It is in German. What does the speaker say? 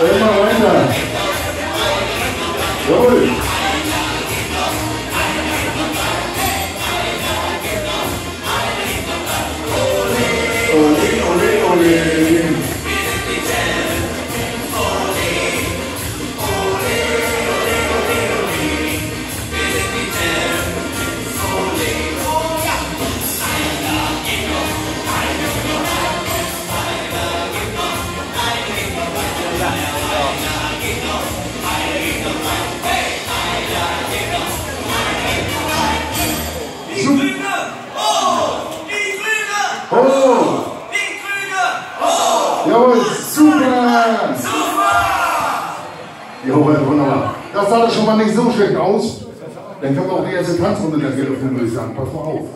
Immer weiter. Jawohl. Oh, Die Grüne! Oh! jawohl, super. Super! Jawohl, wunderbar. Das sah doch schon mal nicht so schlecht aus. Dann können wir auch die erste Tanzrunde dann geöffnet, würde ich sagen. Pass mal auf.